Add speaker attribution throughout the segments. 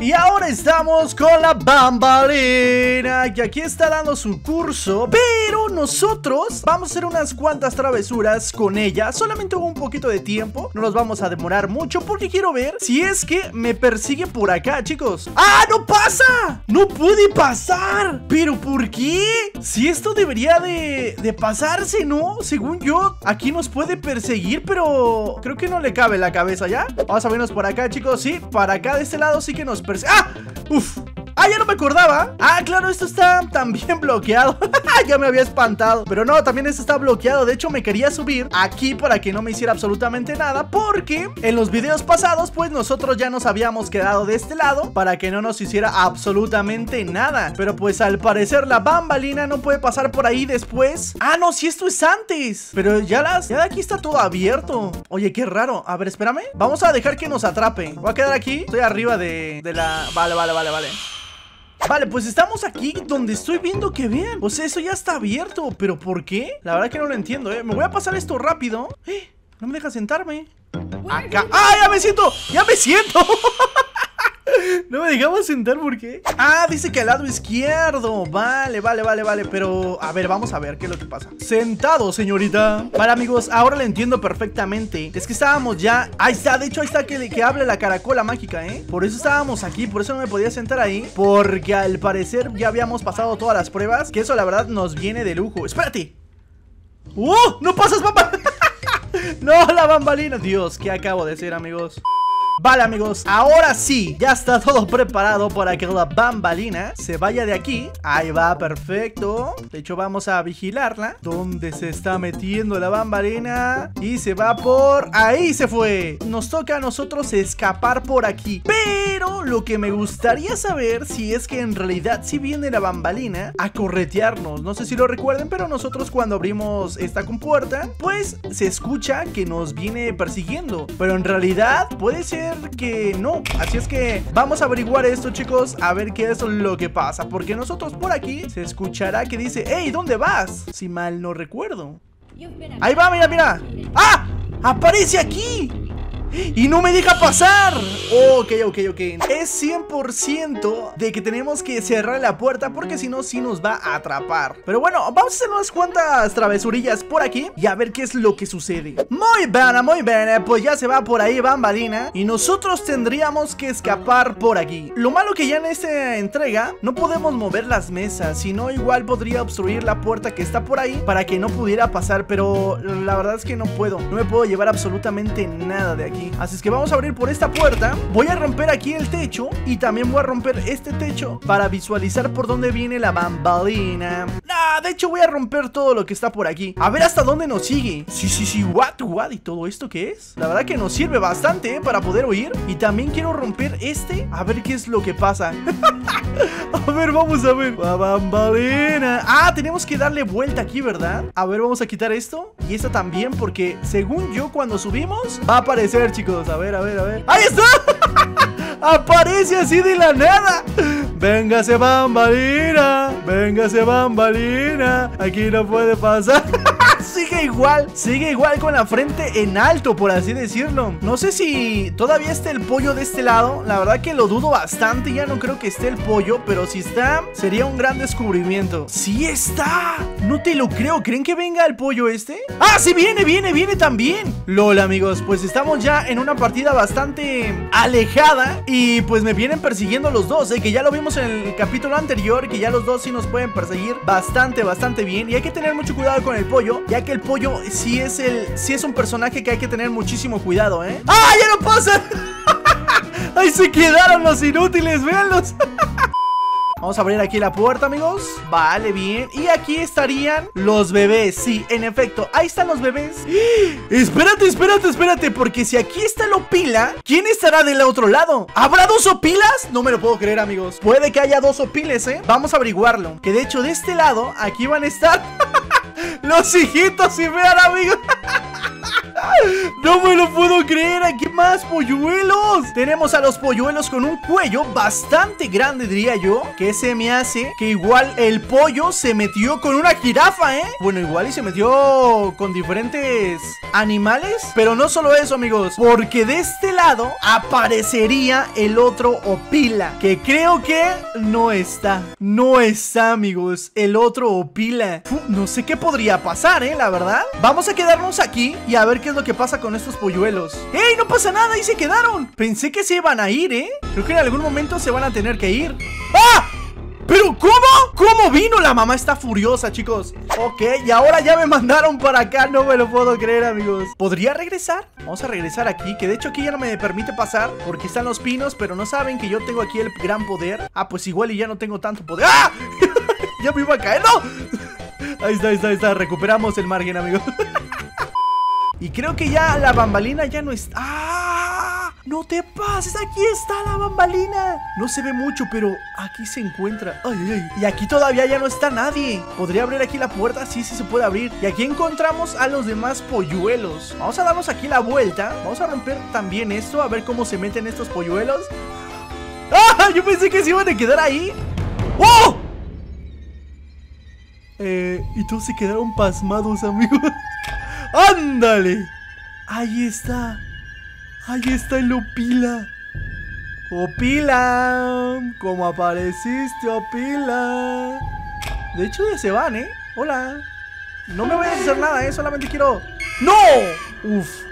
Speaker 1: Y ahora estamos con la bambalina Que aquí está dando su curso Pero nosotros vamos a hacer unas cuantas travesuras con ella Solamente un poquito de tiempo No nos vamos a demorar mucho Porque quiero ver si es que me persigue por acá, chicos ¡Ah, no pasa! ¡No puede pasar! ¿Pero por qué? Si esto debería de, de pasarse, ¿no? Según yo, aquí nos puede perseguir Pero creo que no le cabe la cabeza, ¿ya? Vamos a vernos por acá, chicos Sí, para acá de este lado sí que nos ¡Ah! ¡Uf! ¡Ah, ya no me acordaba! Ah, claro, esto está también bloqueado. Ya me había espantado. Pero no, también esto está bloqueado. De hecho, me quería subir aquí para que no me hiciera absolutamente nada Porque en los videos pasados, pues nosotros ya nos habíamos quedado de este lado Para que no nos hiciera absolutamente nada. Pero pues al parecer la bambalina no puede pasar por ahí después. Ah, no, si esto es antes. Pero ya las... Ya de aquí está todo abierto. Oye, qué raro. A ver, espérame. Vamos a dejar que nos atrape. Voy a quedar aquí. Estoy arriba de, de la... Vale, vale, vale, vale Vale, pues estamos aquí donde estoy viendo que vean O sea, eso ya está abierto ¿Pero por qué? La verdad que no lo entiendo, ¿eh? Me voy a pasar esto rápido ¡Eh! No me deja sentarme Acá ¡Ah, ya me siento! ¡Ya me siento! No me dejaba sentar, ¿por qué? Ah, dice que al lado izquierdo Vale, vale, vale, vale Pero, a ver, vamos a ver qué es lo que pasa Sentado, señorita Vale, amigos, ahora lo entiendo perfectamente Es que estábamos ya... Ahí está, de hecho, ahí está que, que hable la caracola mágica, ¿eh? Por eso estábamos aquí, por eso no me podía sentar ahí Porque al parecer ya habíamos pasado todas las pruebas Que eso, la verdad, nos viene de lujo ¡Espérate! ¡Uh! ¡No pasas, papá! ¡No, la bambalina! Dios, ¿qué acabo de decir, amigos? Vale amigos, ahora sí, ya está todo preparado para que la bambalina se vaya de aquí. Ahí va, perfecto. De hecho vamos a vigilarla. ¿Dónde se está metiendo la bambalina? Y se va por... Ahí se fue. Nos toca a nosotros escapar por aquí. Pero lo que me gustaría saber Si es que en realidad si viene la bambalina A corretearnos. No sé si lo recuerden, pero nosotros cuando abrimos esta compuerta Pues se escucha que nos viene persiguiendo. Pero en realidad puede ser que no Así es que vamos a averiguar esto chicos A ver qué es lo que pasa Porque nosotros por aquí se escuchará que dice Hey, ¿dónde vas? Si mal no recuerdo Ahí va, mira, mira ¡Ah! ¡Aparece aquí! Y no me deja pasar Ok, ok, ok. Es 100% de que tenemos que cerrar la puerta Porque si no, sí nos va a atrapar. Pero bueno, vamos a hacer unas cuantas travesurillas por aquí Y a ver qué es lo que sucede. Muy bien, muy bien Pues ya se va por ahí Bambalina. Y nosotros tendríamos que escapar por aquí. Lo malo que ya en esta entrega No podemos mover las mesas Si no, igual podría obstruir la puerta que está por ahí Para que no pudiera pasar Pero la verdad es que no puedo. No me puedo llevar absolutamente nada de aquí Así es que vamos a abrir por esta puerta. Voy a romper aquí el techo Y también voy a romper este techo Para visualizar por dónde viene la bambalina. Nah, de hecho voy a romper todo lo que está por aquí. A ver hasta dónde nos sigue. Sí, sí, sí, what, what ¿Y todo esto qué es? La verdad que nos sirve bastante, ¿eh? Para poder oír. Y también quiero romper este. A ver qué es lo que pasa. A ver, vamos a ver. La bambalina. Ah, tenemos que darle vuelta aquí, ¿verdad? A ver, vamos a quitar esto Y esto también porque según yo cuando subimos Va a aparecer chicos. A ver, a ver, a ver. ¡Ahí está! Aparece así de la nada. Véngase, bambalina. Véngase, bambalina. Aquí no puede pasar. Sigue igual, sigue igual con la frente en alto, por así decirlo. No sé si todavía está el pollo de este lado. La verdad que lo dudo bastante. Ya no creo que esté el pollo, pero si está, sería un gran descubrimiento. ¡Sí está! No te lo creo. ¿Creen que venga el pollo este? ¡Ah, sí viene, viene, viene también! LOL, amigos, pues estamos ya en una partida bastante alejada. Y pues me vienen persiguiendo los dos, ¿eh? Que ya lo vimos en el capítulo anterior, que ya los dos sí nos pueden perseguir bastante, bastante bien. Y hay que tener mucho cuidado con el pollo, ya que el pollo sí es el sí es un personaje que hay que tener muchísimo cuidado, ¿eh? ¡Ah, ya no pasa! ¡Ahí se quedaron los inútiles! ¡Véanlos! Vamos a abrir aquí la puerta, amigos Vale, bien Y aquí estarían los bebés Sí, en efecto, ahí están los bebés Espérate, espérate, espérate Porque si aquí está el Opila ¿Quién estará del otro lado? ¿Habrá dos Opilas? No me lo puedo creer, amigos Puede que haya dos Opiles, ¿eh? Vamos a averiguarlo Que de hecho, de este lado, aquí van a estar Los hijitos, y vean, amigos no me lo puedo creer, aquí más polluelos Tenemos a los polluelos con un cuello bastante grande, diría yo. Que se me hace que igual el pollo se metió con una jirafa, ¿eh? Bueno, igual y se metió con diferentes animales. Pero no solo eso, amigos Porque de este lado aparecería el otro Opila Que creo que no está. No está, amigos El otro Opila. No sé qué podría pasar, ¿eh? La verdad. Vamos a quedarnos aquí y a ver qué es lo que pasa con estos polluelos ¡Ey! No pasa nada, ahí se quedaron Pensé que se iban a ir, ¿eh? Creo que en algún momento se van a tener que ir ¡Ah! ¿Pero cómo? ¿Cómo vino? La mamá está furiosa, chicos Ok, y ahora ya me mandaron para acá No me lo puedo creer, amigos ¿Podría regresar? Vamos a regresar aquí Que de hecho aquí ya no me permite pasar Porque están los pinos Pero no saben que yo tengo aquí el gran poder Ah, pues igual y ya no tengo tanto poder ¡Ah! ya me iba a caer, ¡no! Ahí está, ahí está, ahí está Recuperamos el margen, amigos y creo que ya la bambalina ya no está... ¡Ah! ¡No te pases! ¡Aquí está la bambalina! No se ve mucho, pero aquí se encuentra. ¡Ay, ay! Y aquí todavía ya no está nadie. ¿Podría abrir aquí la puerta? Sí, sí se puede abrir. Y aquí encontramos a los demás polluelos. Vamos a darnos aquí la vuelta. Vamos a romper también esto, a ver cómo se meten estos polluelos. ¡Ah! Yo pensé que se iban a quedar ahí. ¡Oh! Eh, y todos se quedaron pasmados, amigos. ¡Ándale! Ahí está. Ahí está el Opila. Opila. ¿Cómo apareciste, Opila? De hecho, ya se van, ¿eh? Hola. No me voy a hacer nada, ¿eh? Solamente quiero... ¡No! Uf.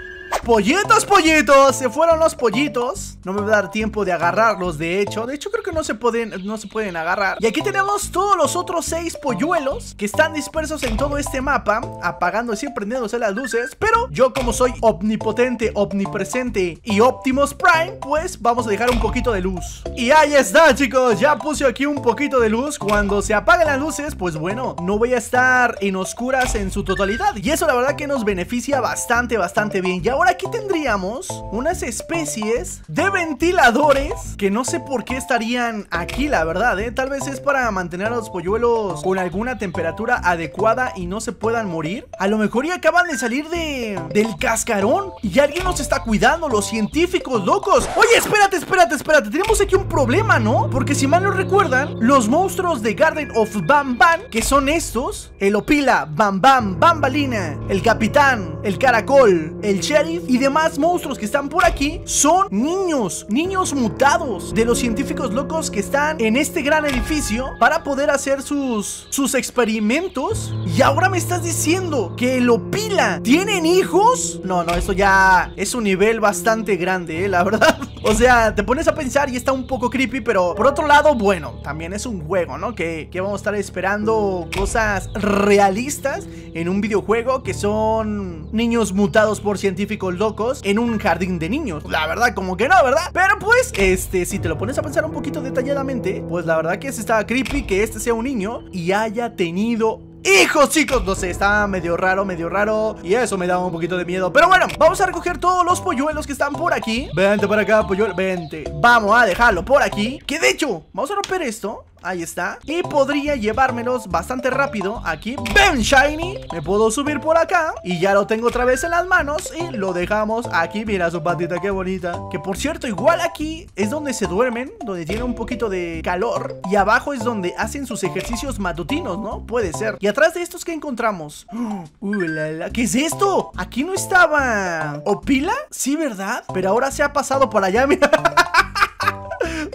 Speaker 1: ¡Pollitos, pollitos! Se fueron los pollitos. No me va a dar tiempo de agarrarlos, de hecho. De hecho creo que no se pueden, no se pueden agarrar. Y aquí tenemos todos los otros seis polluelos Que están dispersos en todo este mapa Apagando y prendiéndose las luces. Pero yo como soy omnipotente, omnipresente y Optimus Prime Pues vamos a dejar un poquito de luz. Y ahí está chicos, ya puse aquí un poquito de luz. Cuando se apaguen las luces, pues bueno No voy a estar en oscuras en su totalidad. Y eso la verdad que nos beneficia bastante, bastante bien. Y ahora aquí tendríamos unas especies de ventiladores que no sé por qué estarían aquí, la verdad, ¿eh? Tal vez es para mantener a los polluelos con alguna temperatura adecuada y no se puedan morir. A lo mejor ya acaban de salir de del cascarón y alguien nos está cuidando, los científicos locos. Oye, espérate, espérate, espérate. Tenemos aquí un problema, ¿no? Porque si mal no recuerdan, los monstruos de Garden of Bam Bam, que son estos, el Opila, Bam Bam, Bambalina, el Capitán, el Caracol, el Sheriff y demás monstruos que están por aquí son niños, niños mutados de los científicos locos que están en este gran edificio para poder hacer sus, sus experimentos. Y ahora me estás diciendo que el Opila tienen hijos. No, no, eso ya es un nivel bastante grande, ¿eh? la verdad. O sea, te pones a pensar y está un poco creepy, pero por otro lado, bueno, también es un juego, ¿no? Que, que vamos a estar esperando cosas realistas en un videojuego que son niños mutados por científicos locos en un jardín de niños. La verdad, como que no, ¿verdad? Pero pues, este, si te lo pones a pensar un poquito detalladamente, pues la verdad que se está creepy que este sea un niño y haya tenido hijos, chicos No sé, está medio raro, medio raro Y eso me da un poquito de miedo. Pero bueno, vamos a recoger todos los polluelos que están por aquí. Vente para acá, polluelo, vente. Vamos a dejarlo por aquí Que de hecho, vamos a romper esto Ahí está Y podría llevármelos bastante rápido Aquí, ven Shiny Me puedo subir por acá Y ya lo tengo otra vez en las manos Y lo dejamos aquí Mira su patita, qué bonita Que por cierto, igual aquí es donde se duermen Donde tiene un poquito de calor Y abajo es donde hacen sus ejercicios matutinos, ¿no? Puede ser Y atrás de estos, ¿qué encontramos? Uh, la, la. ¿Qué es esto? Aquí no estaba... ¿Opila? Sí, ¿verdad? Pero ahora se ha pasado por allá, mira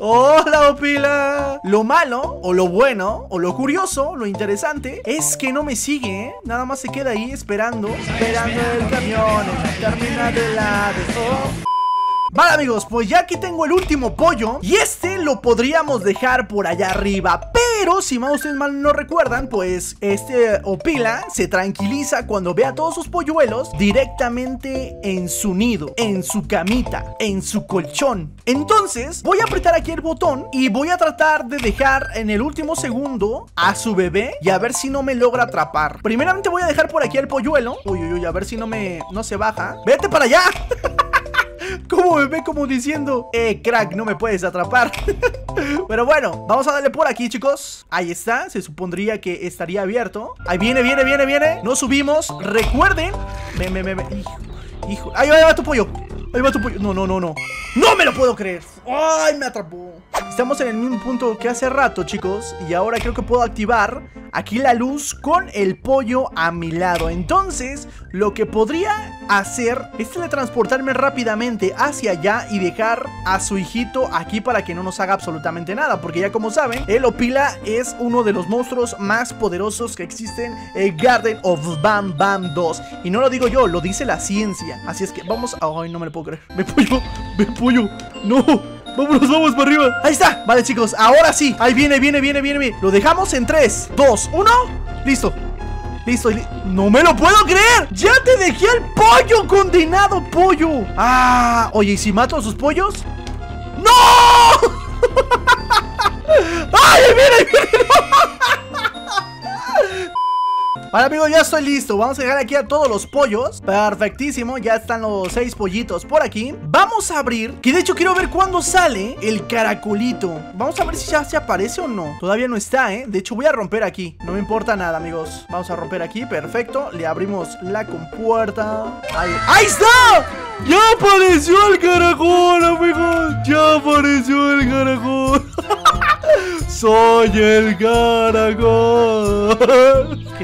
Speaker 1: Hola Opila. Lo malo, o lo bueno, o lo curioso, lo interesante Es que no me sigue, ¿eh? Nada más se queda ahí esperando. Esperando el camión en de la... Vale amigos, pues ya aquí tengo el último pollo Y este lo podríamos dejar por allá arriba Pero si más ustedes mal no recuerdan Pues este Opila se tranquiliza cuando ve a todos sus polluelos Directamente en su nido En su camita, en su colchón. Entonces voy a apretar aquí el botón Y voy a tratar de dejar en el último segundo A su bebé Y a ver si no me logra atrapar. Primeramente voy a dejar por aquí el polluelo. Uy, uy, uy, a ver si no me... no se baja. ¡Vete para allá! ¿Cómo me ve como diciendo? Eh, crack, no me puedes atrapar Pero bueno, vamos a darle por aquí, chicos Ahí está, se supondría que estaría abierto Ahí viene, viene, viene, viene Nos subimos, recuerden Me, me, me, me. Hijo, hijo ahí va tu pollo Ahí va tu pollo No, no, no, no ¡No me lo puedo creer! ¡Ay, me atrapó! Estamos en el mismo punto que hace rato, chicos Y ahora creo que puedo activar aquí la luz con el pollo a mi lado. Entonces, lo que podría hacer es teletransportarme rápidamente hacia allá Y dejar a su hijito aquí para que no nos haga absolutamente nada Porque ya como saben, el Opila es uno de los monstruos más poderosos que existen El Garden of Bam Bam 2 Y no lo digo yo, lo dice la ciencia. Así es que vamos... Ay, no me lo puedo creer. Me pollo, me pollo No Vámonos, vamos para arriba. Ahí está, vale chicos, ahora sí. Ahí viene, viene, viene, viene, Lo dejamos en 3, 2, 1 Listo. Listo, no me lo puedo creer. Ya te dejé el pollo, condenado pollo. Ah, oye, ¿y si mato a sus pollos? ¡No! ¡Ay, viene, viene! Vale amigos, ya estoy listo Vamos a dejar aquí a todos los pollos Perfectísimo, ya están los seis pollitos por aquí Vamos a abrir Que de hecho quiero ver cuándo sale el caracolito Vamos a ver si ya se aparece o no Todavía no está, ¿eh? De hecho voy a romper aquí No me importa nada, amigos Vamos a romper aquí, perfecto Le abrimos la compuerta Ahí, ¡Ahí está! ¡Ya apareció el caracol, amigos! ¡Ya apareció el caracol! ¡Soy el caracol!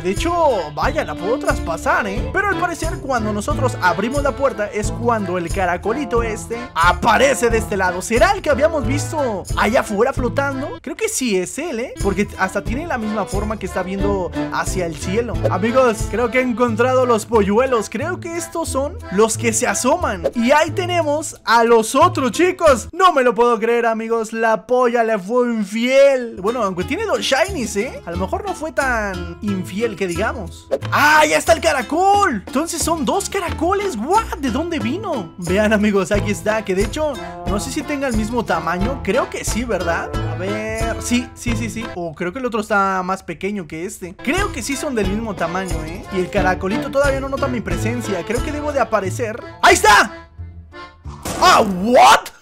Speaker 1: De hecho, vaya, la puedo traspasar, ¿eh? Pero al parecer cuando nosotros abrimos la puerta es cuando el caracolito este aparece de este lado. ¿Será el que habíamos visto allá afuera flotando? Creo que sí es él, ¿eh? Porque hasta tiene la misma forma que está viendo hacia el cielo. Amigos, creo que he encontrado los polluelos. Creo que estos son los que se asoman. Y ahí tenemos a los otros, chicos. No me lo puedo creer, amigos. La polla le fue infiel. Bueno, aunque tiene dos shinies, ¿eh? A lo mejor no fue tan infiel que digamos. ¡Ah, ya está el caracol! Entonces son dos caracoles. ¿What? ¿De dónde vino? Vean, amigos, aquí está. Que de hecho, no sé si tenga el mismo tamaño. Creo que sí, ¿verdad? A ver... Sí, sí, sí, sí. O creo que el otro está más pequeño que este. Creo que sí son del mismo tamaño, ¿eh? Y el caracolito todavía no nota mi presencia. Creo que debo de aparecer. ¡Ahí está! ¡Ah, what?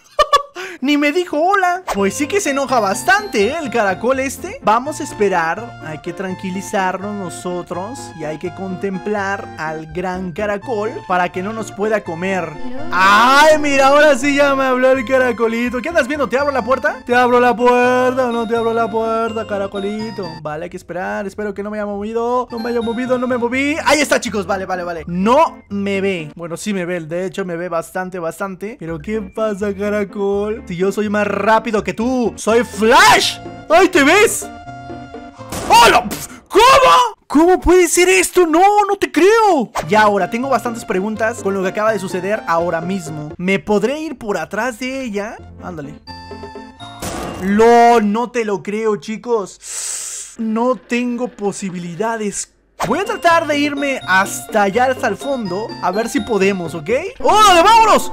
Speaker 1: Ni me dijo hola Pues sí que se enoja bastante, ¿eh? El caracol este Vamos a esperar Hay que tranquilizarnos nosotros Y hay que contemplar al gran caracol Para que no nos pueda comer ¡Ay, mira! Ahora sí ya me habló el caracolito ¿Qué andas viendo? ¿Te abro la puerta? ¿Te abro la puerta o no te abro la puerta, caracolito? Vale, hay que esperar Espero que no me haya movido No me haya movido, no me moví Ahí está, chicos Vale, vale, vale No me ve Bueno, sí me ve De hecho, me ve bastante, bastante Pero ¿qué pasa, caracol? Si yo soy más rápido que tú ¡Soy Flash! ¡Ay, te ves! ¡Hola! ¿Cómo? ¿Cómo puede ser esto? No, no te creo Y ahora, tengo bastantes preguntas con lo que acaba de suceder ahora mismo ¿Me podré ir por atrás de ella? Ándale ¡Lo! No te lo creo, chicos No tengo posibilidades Voy a tratar de irme hasta allá, hasta el fondo A ver si podemos, ¿ok? ¡Órale, vámonos!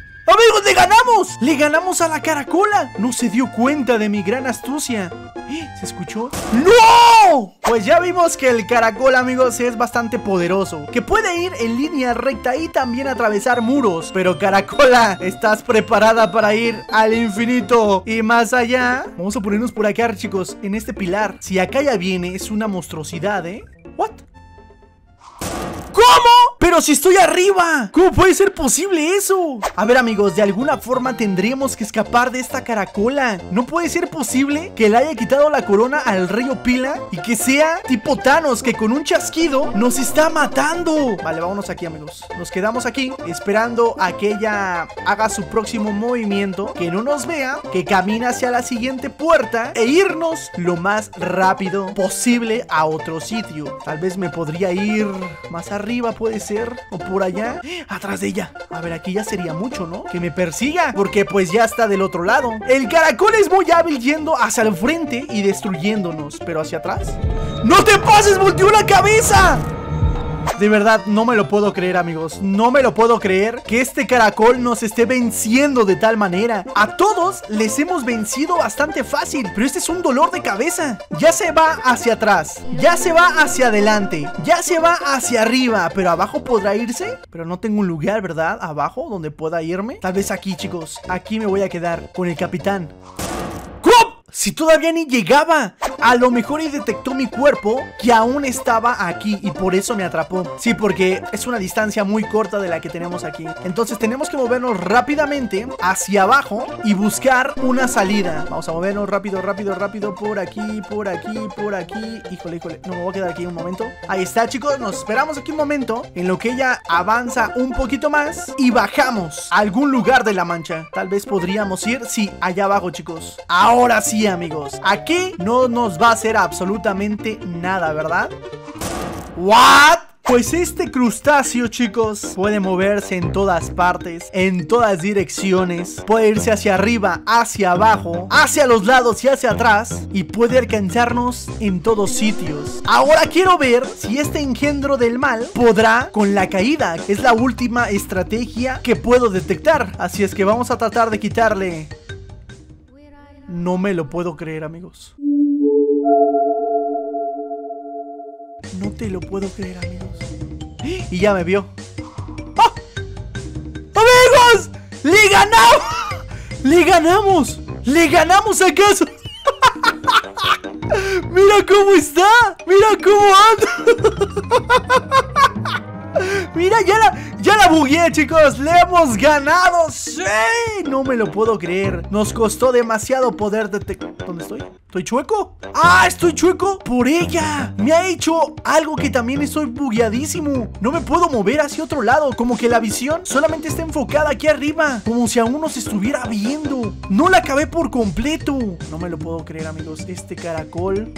Speaker 1: ¡Amigos, le ganamos! ¡Le ganamos a la caracola! No se dio cuenta de mi gran astucia. ¿Se escuchó? ¡No! Pues ya vimos que el caracol, amigos, es bastante poderoso. Que puede ir en línea recta y también atravesar muros. Pero caracola, ¿estás preparada para ir al infinito y más allá? Vamos a ponernos por acá, chicos, en este pilar. Si acá ya viene, es una monstruosidad, ¿eh? ¡Pero si estoy arriba! ¿Cómo puede ser posible eso? A ver amigos, de alguna forma tendríamos que escapar de esta caracola No puede ser posible que le haya quitado la corona al rey Pila Y que sea tipo Thanos que con un chasquido nos está matando Vale, vámonos aquí amigos Nos quedamos aquí esperando a que ella haga su próximo movimiento Que no nos vea, que camine hacia la siguiente puerta E irnos lo más rápido posible a otro sitio Tal vez me podría ir más arriba puede ser O por allá, atrás de ella A ver, aquí ya sería mucho, ¿no? Que me persiga, porque pues ya está del otro lado El caracol es muy hábil yendo hacia el frente y destruyéndonos Pero hacia atrás ¡No te pases! ¡Volteó la cabeza! De verdad, no me lo puedo creer, amigos. No me lo puedo creer que este caracol nos esté venciendo de tal manera. A todos les hemos vencido bastante fácil, pero este es un dolor de cabeza. Ya se va hacia atrás, ya se va hacia adelante, ya se va hacia arriba, pero abajo podrá irse. Pero no tengo un lugar, ¿verdad? Abajo donde pueda irme. Tal vez aquí, chicos. Aquí me voy a quedar con el capitán. Si todavía ni llegaba. A lo mejor y detectó mi cuerpo Que aún estaba aquí Y por eso me atrapó. Sí, porque es una distancia muy corta de la que tenemos aquí. Entonces tenemos que movernos rápidamente Hacia abajo Y buscar una salida. Vamos a movernos rápido, rápido, rápido. Por aquí, por aquí, por aquí. Híjole, híjole, no me voy a quedar aquí un momento. Ahí está, chicos, nos esperamos aquí un momento En lo que ella avanza un poquito más Y bajamos a algún lugar de la mancha. Tal vez podríamos ir, sí, allá abajo, chicos. Ahora sí amigos Aquí no nos va a hacer absolutamente nada, ¿verdad? ¿What? Pues este crustáceo, chicos, puede moverse en todas partes, en todas direcciones. Puede irse hacia arriba, hacia abajo, hacia los lados y hacia atrás. Y puede alcanzarnos en todos sitios. Ahora quiero ver si este engendro del mal podrá con la caída. Es la última estrategia que puedo detectar. Así es que vamos a tratar de quitarle no me lo puedo creer, amigos. No te lo puedo creer, amigos. Y ya me vio. ¡Ah! ¡Amigos! ¡Le ganamos! ¡Le ganamos! ¡Le ganamos acaso! ¡Mira cómo está! ¡Mira cómo anda! ¡Mira, ya la, ya la bugué, chicos. Le hemos ganado. ¡Sí! No me lo puedo creer. Nos costó demasiado poder detectar. ¿Dónde estoy? ¿Estoy chueco? ¡Ah! ¡Estoy chueco! ¡Por ella! Me ha hecho algo que también estoy bugueadísimo. No me puedo mover hacia otro lado. Como que la visión solamente está enfocada aquí arriba. Como si aún nos estuviera viendo. No la acabé por completo. No me lo puedo creer, amigos. Este caracol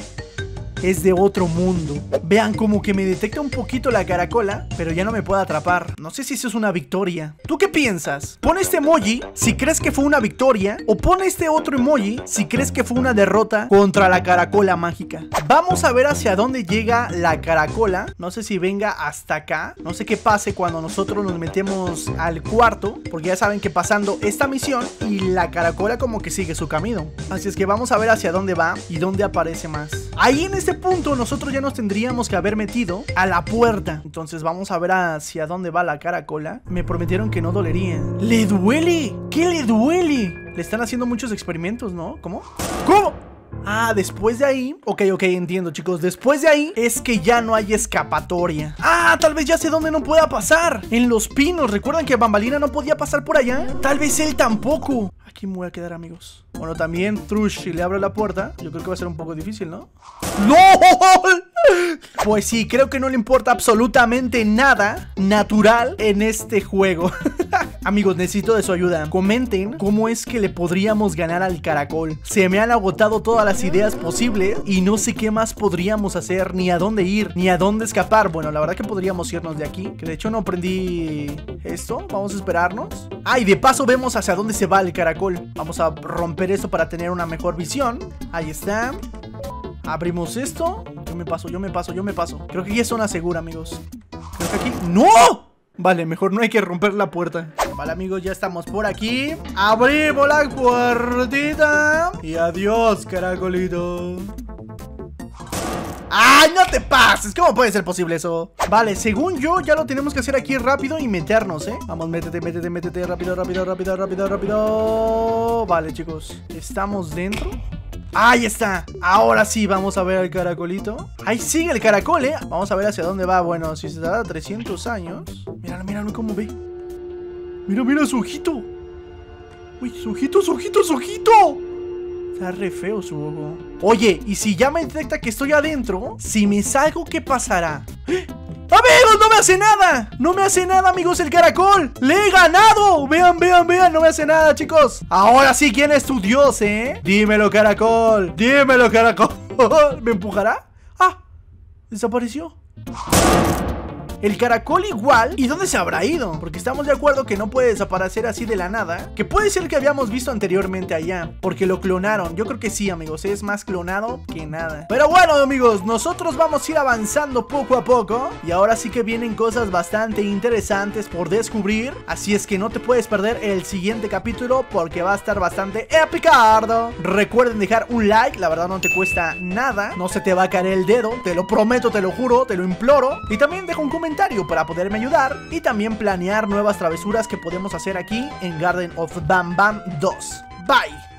Speaker 1: es de otro mundo. Vean como que me detecta un poquito la caracola, pero ya no me puede atrapar. No sé si eso es una victoria. ¿Tú qué piensas? Pon este emoji si crees que fue una victoria o pon este otro emoji si crees que fue una derrota contra la caracola mágica. Vamos a ver hacia dónde llega la caracola. No sé si venga hasta acá. No sé qué pase cuando nosotros nos metemos al cuarto, porque ya saben que pasando esta misión y la caracola como que sigue su camino. Así es que vamos a ver hacia dónde va y dónde aparece más. Ahí en este punto nosotros ya nos tendríamos que haber metido a la puerta. Entonces vamos a ver hacia dónde va la caracola. Me prometieron que no dolería. ¡Le duele! ¿Qué le duele? Le están haciendo muchos experimentos, ¿no? ¿Cómo? ¿Cómo? Ah, después de ahí Ok, ok, entiendo chicos Después de ahí es que ya no hay escapatoria Ah, tal vez ya sé dónde no pueda pasar En los pinos ¿Recuerdan que Bambalina no podía pasar por allá? Tal vez él tampoco Aquí me voy a quedar amigos Bueno, también Trush, si le abro la puerta Yo creo que va a ser un poco difícil, ¿no? ¡No! Pues sí, creo que no le importa absolutamente nada natural en este juego. Amigos, necesito de su ayuda. Comenten cómo es que le podríamos ganar al caracol. Se me han agotado todas las ideas posibles Y no sé qué más podríamos hacer Ni a dónde ir, ni a dónde escapar. Bueno, la verdad que podríamos irnos de aquí Que de hecho no aprendí esto. Vamos a esperarnos. Ah, y de paso vemos hacia dónde se va el caracol. Vamos a romper esto para tener una mejor visión. Ahí está Abrimos esto Yo me paso, yo me paso, yo me paso Creo que aquí es zona segura, amigos Creo que aquí... ¡No! Vale, mejor no hay que romper la puerta Vale, amigos, ya estamos por aquí Abrimos la puertita Y adiós, caracolito ¡Ay, no te pases! ¿Cómo puede ser posible eso? Vale, según yo, ya lo tenemos que hacer aquí rápido y meternos, ¿eh? Vamos, métete, métete, métete Rápido, rápido, rápido, rápido, rápido Vale, chicos Estamos dentro Ahí está. Ahora sí, vamos a ver al caracolito. Ahí sigue el caracol, ¿eh? Vamos a ver hacia dónde va. Bueno, si se da 300 años. Míralo, míralo cómo ve. Mira, mira su ojito. Uy, su ojito, su ojito, su ojito. Está re feo su ojo. Oye, y si ya me detecta que estoy adentro, si me salgo, ¿qué pasará? ¡Eh! ¡Amigos, no me hace nada! ¡No me hace nada, amigos, el caracol! ¡Le he ganado! Vean, vean, vean, no me hace nada, chicos Ahora sí, ¿quién es tu dios, eh? Dímelo, caracol Dímelo, caracol ¿Me empujará? ¡Ah! Desapareció el caracol igual. ¿Y dónde se habrá ido? Porque estamos de acuerdo que no puede desaparecer así de la nada. Que puede ser que habíamos visto anteriormente allá. Porque lo clonaron. Yo creo que sí, amigos. Es más clonado que nada. Pero bueno, amigos. Nosotros vamos a ir avanzando poco a poco. Y ahora sí que vienen cosas bastante interesantes por descubrir. Así es que no te puedes perder el siguiente capítulo. Porque va a estar bastante epicardo. Recuerden dejar un like. La verdad no te cuesta nada. No se te va a caer el dedo. Te lo prometo, te lo juro, te lo imploro. Y también deja un para poderme ayudar y también planear nuevas travesuras que podemos hacer aquí en Garden of Bam Bam 2. Bye.